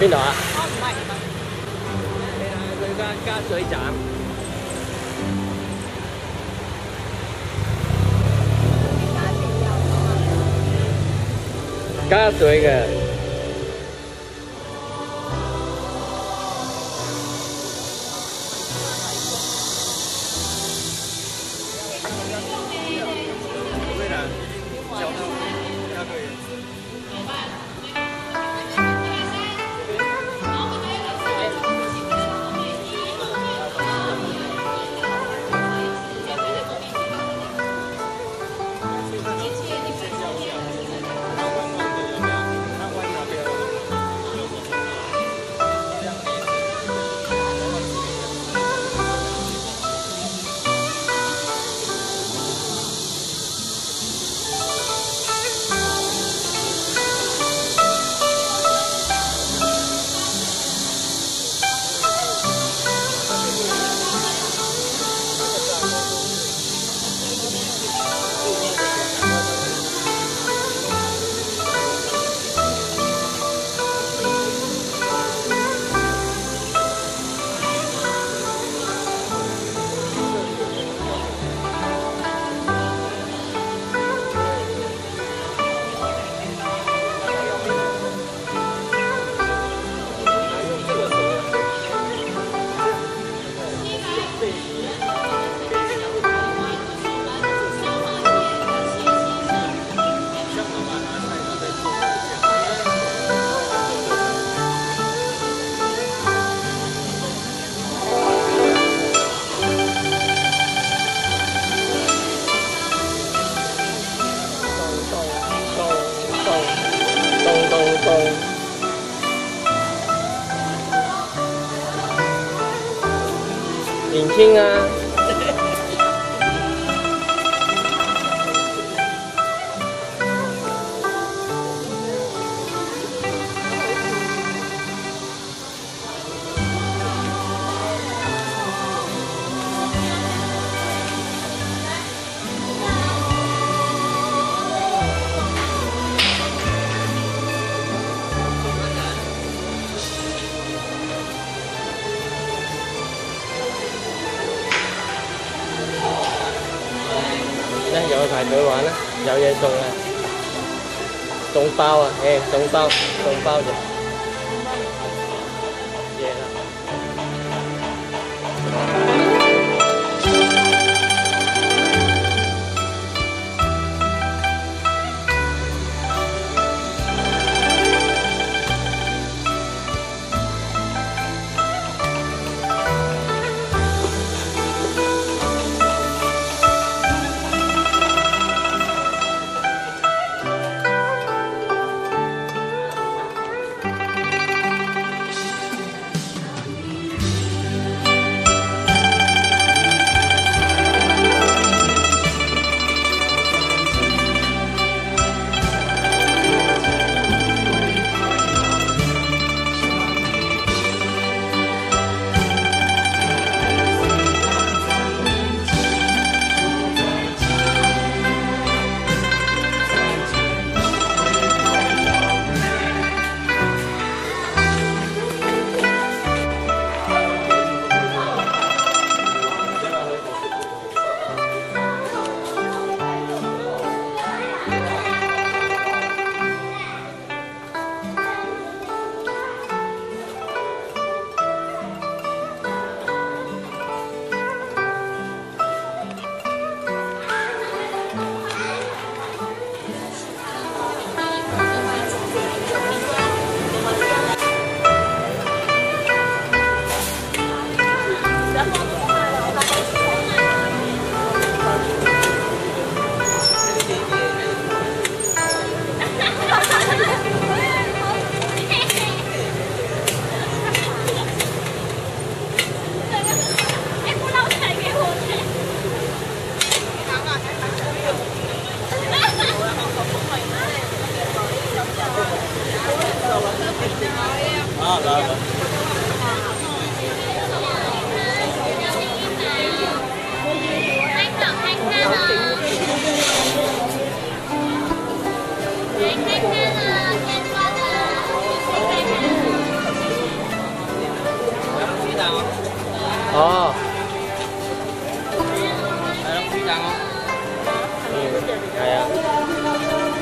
邊度啊？哦，唔係唔係。佢間加水站。加水嘅。你玩啦，有嘢送啊！送包啊，诶，送包，送包就。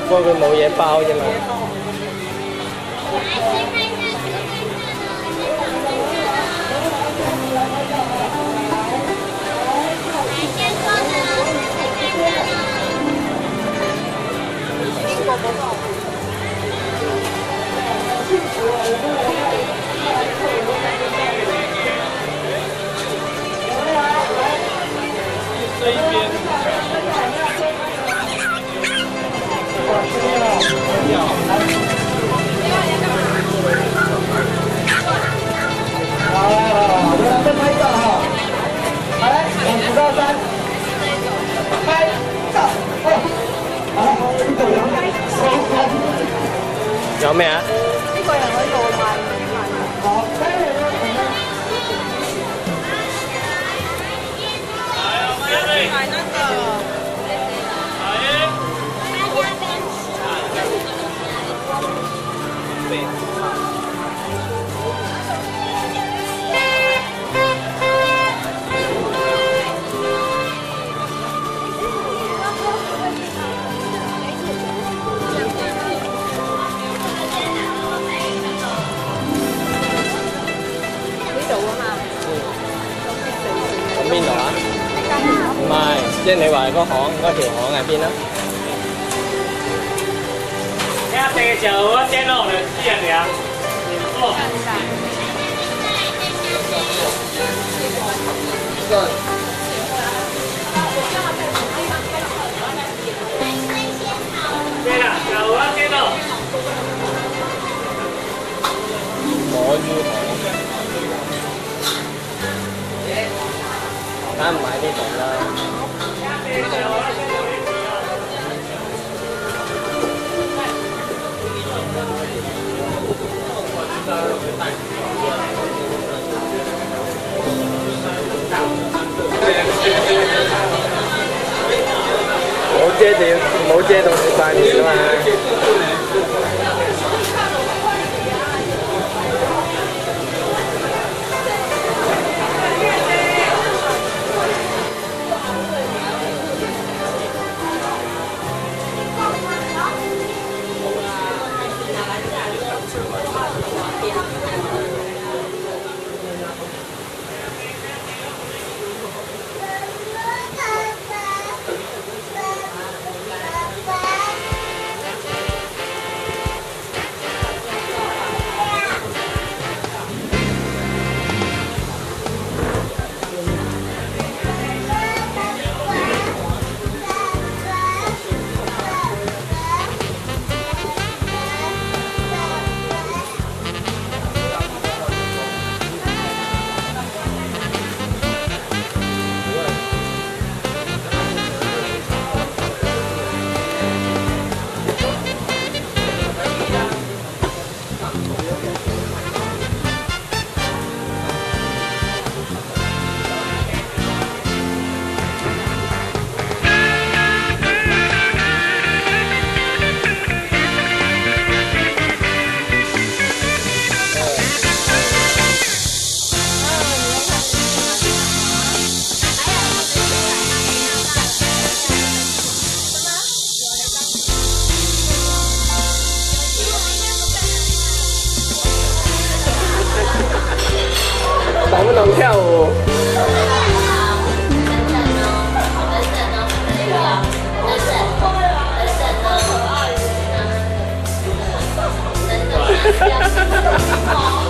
不過佢冇嘢包啫嘛。即係你話個巷嗰條巷喺邊啊？家這個就我電腦的電量，哦，對冇遮住，冇遮到你塊面啊嘛。懂不懂跳舞？真的。